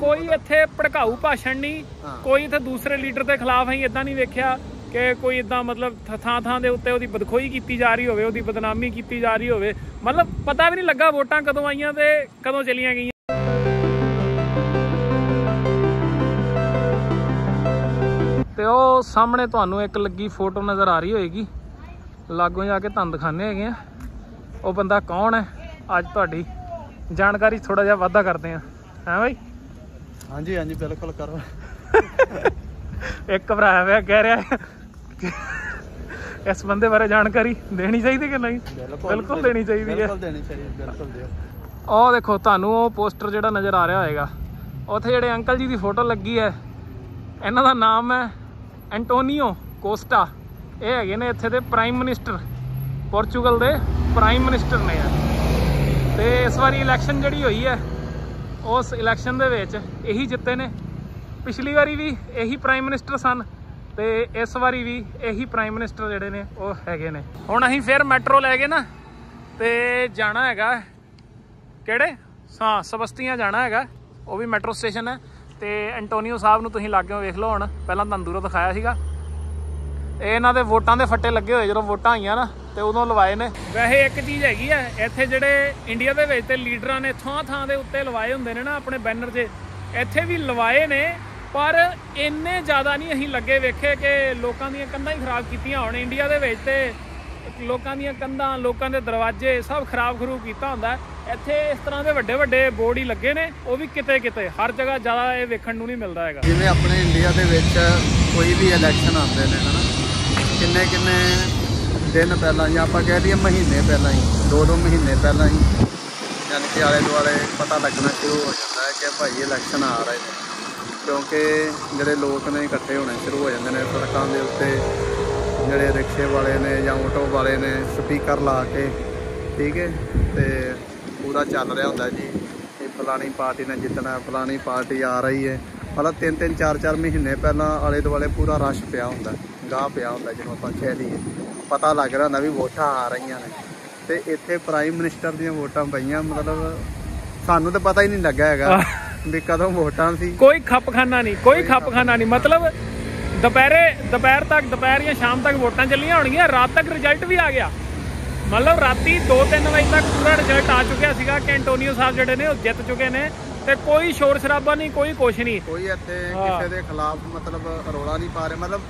ਕੋਈ ਇੱਥੇ ਭੜਕਾਊ ਭਾਸ਼ਣ ਨਹੀਂ। ਕੋਈ ਇੱਥੇ ਦੂਸਰੇ ਲੀਡਰ ਦੇ ਖਿਲਾਫ ਅਸੀਂ ਇਦਾਂ ਨਹੀਂ ਵੇਖਿਆ ਕਿ ਕੋਈ ਇਦਾਂ ਮਤਲਬ ਥਾਂ ਥਾਂ ਦੇ ਉੱਤੇ ਉਹਦੀ ਬਦਖੋਈ ਕੀਤੀ ਜਾ ਰਹੀ ਹੋਵੇ ਉਹਦੀ ਬਦਨਾਮੀ ਕੀਤੀ ਜਾ ਰਹੀ ਹੋਵੇ। ਮਤਲਬ ਪਤਾ ਵੀ ਨਹੀਂ ਲੱਗਾ ਵੋਟਾਂ ਕਦੋਂ ਆਈਆਂ ਤੇ ਕਦੋਂ ਚਲੀਆਂ ਗਈਆਂ। ਤੇ ਉਹ ਸਾਹਮਣੇ ਤੁਹਾਨੂੰ ਇੱਕ ਲੱਗੀ ਫੋਟੋ ਨਜ਼ਰ ਆ ਰਹੀ ਹੋਏਗੀ। ਲਾਗੋਂ ਜਾ ਕੇ ਤੁਹਾਨੂੰ ਦਿਖਾਣੇ ਹੈਗੇ ਆ। ਉਹ ਬੰਦਾ ਕੌਣ ਹੈ? ਅੱਜ ਤੁਹਾਡੀ ਜਾਣਕਾਰੀ ਥੋੜਾ ਜਿਹਾ ਵਾਧਾ ਕਰਦੇ ਆ। ਹੈ ਬਾਈ? ਹਾਂਜੀ ਹਾਂਜੀ ਬਿਲਕੁਲ ਕਰੋ। ਇੱਕ ਭਰਾ ਹੈ ਕਹਿ ਰਿਹਾ ਇਸ ਬੰਦੇ ਬਾਰੇ ਜਾਣਕਾਰੀ ਦੇਣੀ ਚਾਹੀਦੀ ਕਿ ਨਹੀਂ? ਬਿਲਕੁਲ ਦੇਣੀ ਚਾਹੀਦੀ ਹੈ। ਬਿਲਕੁਲ ਦੇਣੀ ਚਾਹੀਦੀ ਬਿਲਕੁਲ ਦਿਓ। ਉਹ ਦੇਖੋ ਤੁਹਾਨੂੰ ਉਹ ਪੋਸਟਰ ਜਿਹੜਾ ਨਜ਼ਰ ਆ ਰਿਹਾ ਹੋਏਗਾ ਉੱਥੇ ਜਿਹੜੇ ਅੰਕਲ ਜੀ ਦੀ ਫੋਟੋ ਲੱਗੀ ਹੈ ਇਹਨਾਂ ਦਾ ਨਾਮ ਹੈ ਐਂਟੋਨੀਓ ਕੋਸਟਾ ਇਹ ਹੈਗੇ ਨੇ ਇੱਥੇ ਦੇ ਪ੍ਰਾਈਮ ਮਿਨਿਸਟਰ ਪੋਰਚੁਗਲ ਦੇ ਪ੍ਰਾਈਮ ਮਿਨਿਸਟਰ ਨੇ। ਤੇ ਇਸ ਵਾਰੀ ਇਲੈਕਸ਼ਨ ਜਿਹੜੀ ਹੋਈ ਹੈ ਉਸ ਇਲੈਕਸ਼ਨ ਦੇ ਵਿੱਚ ਇਹੀ ਜਿੱਤੇ ਨੇ। ਪਿਛਲੀ ਵਾਰੀ ਵੀ ਇਹੀ ਪ੍ਰਾਈਮ ਮਿਨਿਸਟਰ ਸਨ ਤੇ ਇਸ ਵਾਰੀ ਵੀ ਇਹੀ ਪ੍ਰਾਈਮ ਮਿਨਿਸਟਰ ਜਿਹੜੇ ਨੇ ਉਹ ਹੈਗੇ ਨੇ। ਹੁਣ ਅਸੀਂ ਫਿਰ ਮੈਟਰੋ ਲੈ ਕੇ ਨਾ ਤੇ ਜਾਣਾ ਹੈਗਾ ਕਿਹੜੇ? ਹਾਂ, ਸਬਸਤੀਆਂ ਜਾਣਾ ਹੈਗਾ। ਉਹ ਵੀ ਮੈਟਰੋ ਸਟੇਸ਼ਨ ਹੈ ਤੇ ਐਂਟੋਨੀਓ ਸਾਹਿਬ ਨੂੰ ਤੁਸੀਂ ਲਾਗਿਓ ਵੇਖ ਲਓ ਹੁਣ। ਪਹਿਲਾਂ ਤੁਹਾਨੂੰ ਦੂਰੋਂ ਦਿਖਾਇਆ ਸੀਗਾ। ਇਹ ਇਹਨਾਂ ਦੇ ਵੋਟਾਂ ਦੇ ਫੱਟੇ ਲੱਗੇ ਹੋਏ ਜਦੋਂ ਵੋਟਾਂ ਆਈਆਂ ਨਾ ਤੇ ਉਦੋਂ ਲਵਾਏ ਨੇ। ਵੈਸੇ ਇੱਕ ਚੀਜ਼ ਹੈਗੀ ਆ ਇੱਥੇ ਜਿਹੜੇ ਇੰਡੀਆ ਦੇ ਵਿੱਚ ਤੇ ਲੀਡਰਾਂ ਨੇ ਥਾਂ ਥਾਂ ਦੇ ਉੱਤੇ ਲਵਾਏ ਹੁੰਦੇ ਨੇ ਨਾ ਆਪਣੇ ਬੈਨਰ 'ਚ ਇੱਥੇ ਵੀ ਲਵਾਏ ਨੇ ਪਰ ਇੰਨੇ ਜ਼ਿਆਦਾ ਨਹੀਂ ਅਸੀਂ ਲੱਗੇ ਵੇਖੇ ਕਿ ਲੋਕਾਂ ਦੀਆਂ ਕੰਧਾਂ ਹੀ ਖਰਾਬ ਕੀਤੀਆਂ ਹੁਣ। ਇੰਡੀਆ ਦੇ ਵਿੱਚ ਤੇ ਲੋਕਾਂ ਦੀਆਂ ਕੰਧਾਂ ਲੋਕਾਂ ਦੇ ਦਰਵਾਜ਼ੇ ਸਭ ਖਰਾਬ ਖਰੂ ਕੀਤਾ ਹੁੰਦਾ। ਇੱਥੇ ਇਸ ਤਰ੍ਹਾਂ ਦੇ ਵੱਡੇ ਵੱਡੇ ਬੋਰਡ ਹੀ ਲੱਗੇ ਨੇ ਉਹ ਵੀ ਕਿਤੇ ਕਿਤੇ ਹਰ ਜਗ੍ਹਾ ਜ਼ਿਆਦਾ ਇਹ ਵੇਖਣ ਨੂੰ ਨਹੀਂ ਮਿਲਦਾ ਹੈਗਾ। ਜਿਵੇਂ ਆਪਣੇ ਇੰਡੀਆ ਦੇ ਵਿੱਚ ਕੋਈ ਵੀ ਇਲੈਕਸ਼ਨ ਆਉਂਦੇ ਨੇ ਹਨਾ? ਕਿੰਨੇ ਕਿੰਨੇ ਦਿਨ ਪਹਿਲਾਂ ਜਾਂ ਆਪਾਂ ਕਹਿ ਲਈਏ ਮਹੀਨੇ ਪਹਿਲਾਂ ਹੀ ਦੋ ਦੋ ਮਹੀਨੇ ਪਹਿਲਾਂ ਹੀ, ਯਾਨੀ ਕਿ ਆਲੇ ਦੁਆਲੇ ਪਤਾ ਲੱਗਣਾ ਸ਼ੁਰੂ ਹੋ ਜਾਂਦਾ ਹੈ ਕਿ ਭਾਈ ਇਲੈਕਸ਼ਨ ਆ ਰਹੇ ਨੇ। ਕਿਉਂਕਿ ਜਿਹੜੇ ਲੋਕ ਨੇ ਇਕੱਠੇ ਹੋਣੇ ਸ਼ੁਰੂ ਹੋ ਜਾਂਦੇ ਨੇ, ਸੜਕਾਂ ਦੇ ਉੱਤੇ ਜਿਹੜੇ ਰਿਕਸ਼ੇ ਵਾਲੇ ਨੇ ਜਾਂ ਆਟੋ ਵਾਲੇ ਨੇ ਸਪੀਕਰ ਲਾ ਕੇ, ਠੀਕ ਹੈ? ਤੇ ਪੂਰਾ ਚੱਲ ਰਿਹਾ ਹੁੰਦਾ ਜੀ ਕਿ ਫਲਾਣੀ ਪਾਰਟੀ ਨੇ ਜਿੱਤਣਾ, ਫਲਾਣੀ ਪਾਰਟੀ ਆ ਰਹੀ ਹੈ। ਮਤਲਬ ਤਿੰਨ ਤਿੰਨ ਚਾਰ ਚਾਰ ਮਹੀਨੇ ਪਹਿਲਾਂ ਆਲੇ ਦੁਆਲੇ ਪੂਰਾ ਰਸ਼ ਪਿਆ ਹੁੰਦਾ। ਗਾਹ ਪਿਆ ਹੁੰਦਾ ਜਿਹਨੂੰ ਆਪਾਂ ਕਹਿ ਲਈਏ ਪਤਾ ਲੱਗ ਰਿਹਾ ਹੁੰਦਾ ਵੀ ਵੋਟਾਂ ਆ ਰਹੀਆਂ ਨੇ। ਤੇ ਇੱਥੇ ਪ੍ਰਾਈਮ ਮਿਨਿਸਟਰ ਦੀਆਂ ਵੋਟਾਂ ਪਈਆਂ ਮਤਲਬ ਸਾਨੂੰ ਤਾਂ ਪਤਾ ਹੀ ਨਹੀਂ ਲੱਗਾ ਹੈਗਾ ਵੀ ਕਦੋਂ ਵੋਟਾਂ ਸੀ। ਕੋਈ ਖੱਪਖਾਨਾ ਨਹੀਂ ਕੋਈ ਖੱਪਖਾਨਾ ਨਹੀਂ। ਮਤਲਬ ਦੁਪਹਿਰੇ ਦੁਪਹਿਰ ਤੱਕ ਦੁਪਹਿਰ ਜਾਂ ਸ਼ਾਮ ਤੱਕ ਵੋਟਾਂ ਚੱਲੀਆਂ ਹੋਣਗੀਆਂ। ਰਾਤ ਤੱਕ ਰਿਜ਼ਲਟ ਵੀ ਆ ਗਿਆ। ਮਤਲਬ ਰਾਤੀ 2-3 ਵਜੇ ਤੱਕ ਪੂਰਾ ਰਿਜ਼ਲਟ ਆ ਚੁੱਕਿਆ ਸੀਗਾ। ਕਿ ਐਂਟੋਨੀਓ ਸਾਹਿਬ ਜਿਹੜੇ ਨੇ ਉਹ ਜਿੱਤ ਚੁੱਕੇ ਨੇ। ਤੇ ਕੋਈ ਸ਼ੋਰ ਸ਼ਰਾਬਾ ਨਹੀਂ ਕੋਈ ਕੁਛ ਨਹੀਂ। ਕੋਈ ਇੱਥੇ। ਕਿਸੇ ਦੇ ਖਿਲਾਫ ਮਤਲਬ ਰੋਲਾ ਨਹੀਂ ਪਾ ਰਹੇ। ਮਤਲਬ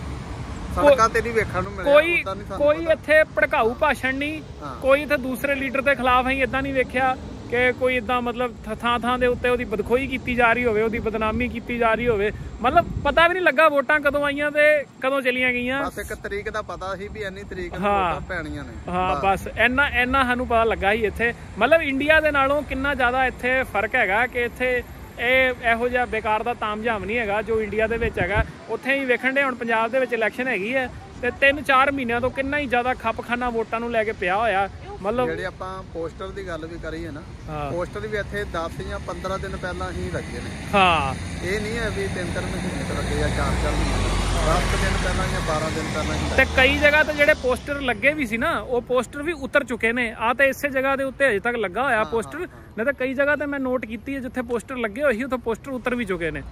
ਸੜਕਾਂ ਤੇ ਨਹੀਂ ਵੇਖਣ ਨੂੰ ਮਿਲਿਆ ਕੋਈ ਕੋਈ। ਇੱਥੇ ਭੜਕਾਊ ਭਾਸ਼ਣ ਨਹੀਂ। ਕੋਈ ਇੱਥੇ ਦੂਸਰੇ ਲੀਡਰ ਦੇ ਖਿਲਾਫ ਅਸੀਂ ਇਦਾਂ ਨਹੀਂ ਵੇਖਿਆ ਕਿ ਕੋਈ ਇਦਾਂ ਮਤਲਬ ਥ- ਥਾਂ ਦੇ ਉੱਤੇ ਉਹਦੀ ਬਦਖੋਈ ਕੀਤੀ ਜਾ ਰਹੀ ਹੋਵੇ ਉਹਦੀ ਬਦਨਾਮੀ ਕੀਤੀ ਜਾ ਰਹੀ ਹੋਵੇ ਮਤਲਬ ਪਤਾ ਵੀ ਨਹੀਂ ਲੱਗਾ ਵੋਟਾਂ ਕਦੋਂ ਆਈਆਂ ਤੇ ਕਦੋਂ ਚਲੀਆਂ ਗਈਆਂ ਬਸ ਇੱਕ ਤਰੀਕ ਦਾ ਪਤਾ ਸੀ ਵੀ ਇੰਨੀ ਤਰੀਕ ਨੂੰ। ਵੋਟਾਂ ਪੈਣੀਆਂ ਨੇ ਹਾਂ ਬਸ ਇੰਨਾ ਇੰਨਾ ਸਾਨੂੰ ਪਤਾ ਲੱਗਾ ਹੀ ਇੱਥੇ ਮਤਲਬ ਇੰਡੀਆ ਦੇ ਨਾਲੋਂ ਕਿੰਨਾ ਜ਼ਿਆਦਾ ਇੱਥੇ ਫ਼ਰਕ ਹੈਗਾ ਕਿ ਇੱਥੇ ਇਹ ਇਹੋ ਜਿਹਾ ਬੇਕਾਰ ਦਾ ਤਾਮਝਾਮ ਨਹੀਂ ਹੈਗਾ ਜੋ ਇੰਡੀਆ ਦੇ ਵਿੱਚ ਹੈਗਾ। ਉੱਥੇ ਹੀ ਵੇਖਣ ਦੇ ਹੁਣ ਪੰਜਾਬ ਦੇ ਵਿੱਚ ਇਲੈਕਸ਼ਨ ਹੈਗੀ ਹੈ ਤੇ 3-4 ਮਹੀਨਿਆਂ ਤੋਂ ਕਿੰਨਾ ਹੀ ਜ਼ਿਆਦਾ ਖੱਪਖਾਨਾ ਵੋਟਾਂ ਨੂੰ ਲੈ ਕੇ ਪਿਆ ਹੋਇਆ। ਮਤਲਬ ਜਿਹੜੇ ਆਪਾਂ ਪੋਸਟਰ ਦੀ ਗੱਲ ਵੀ ਕਰੀਏ ਨਾ ਹਾਂ। ਪੋਸਟਰ ਵੀ ਇੱਥੇ 10 ਜਾਂ 15 ਦਿਨ ਪਹਿਲਾਂ ਹੀ ਲੱਗੇ ਨੇ। ਹਾਂ। ਇਹ ਨਹੀਂ ਹੈ ਵੀ ਤਿੰਨ ਤਿੰਨ ਮਹੀਨੇ ਤੋਂ ਲੱਗੇ ਜਾਂ ਚਾਰ ਚਾਰ ਮਹੀਨੇ। 10 ਦਿਨ ਪਹਿਲਾਂ ਜਾਂ 12 ਦਿਨ ਪਹਿਲਾਂ ਹੀ ਤੇ ਕਈ ਜਗ੍ਹਾ ਤੇ ਜਿਹੜੇ ਪੋਸਟਰ ਲੱਗੇ ਵੀ ਸੀ ਨਾ ਉਹ ਪੋਸਟਰ ਵੀ ਉਤਰ ਚੁੱਕੇ ਨੇ। ਆ ਤੇ ਇਸੇ ਜਗ੍ਹਾ ਦੇ ਉੱਤੇ ਅਜੇ ਤੱਕ ਲੱਗਾ ਹੋਇਆ ਪੋਸਟਰ। ਨਹੀਂ ਤਾਂ ਕਈ ਜਗ੍ਹਾ ਤੇ ਮੈਂ ਨੋਟ ਕੀਤੀ ਹੈ ਜਿੱਥੇ ਪੋਸਟਰ ਲੱਗੇ ਹੋਏ ਸੀ ਉੱਥੇ ਪੋਸਟਰ ਉਤਰ ਵੀ ਚੁੱਕੇ ਨੇ।